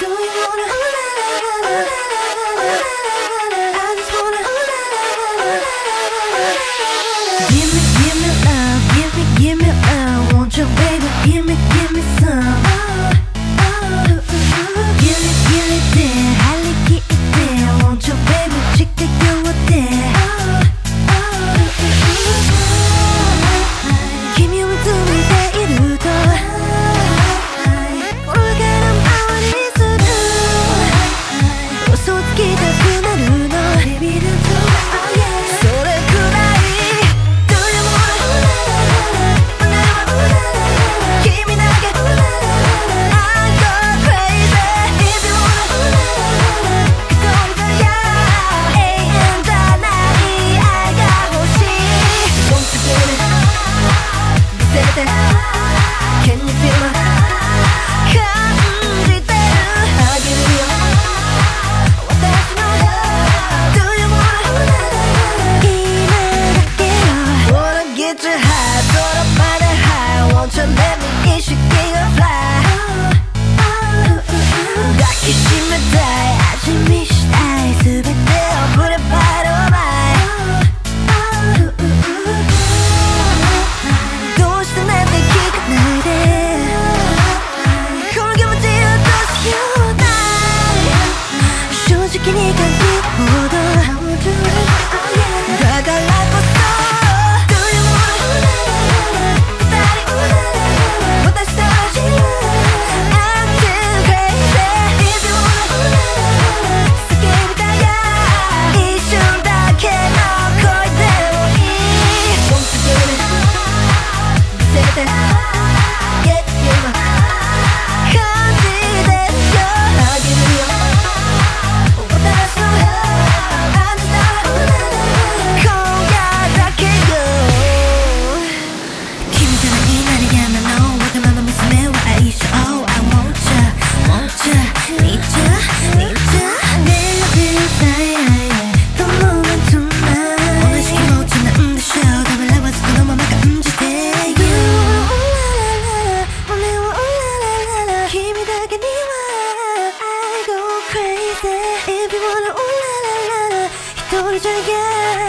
I just wanna get too high. Throw the money high. Won't you let me eat your king of fly 낫게 심었다 아직 돌자야